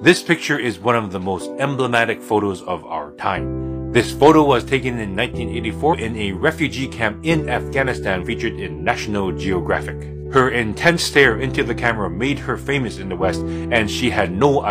This picture is one of the most emblematic photos of our time. This photo was taken in 1984 in a refugee camp in Afghanistan featured in National Geographic. Her intense stare into the camera made her famous in the West and she had no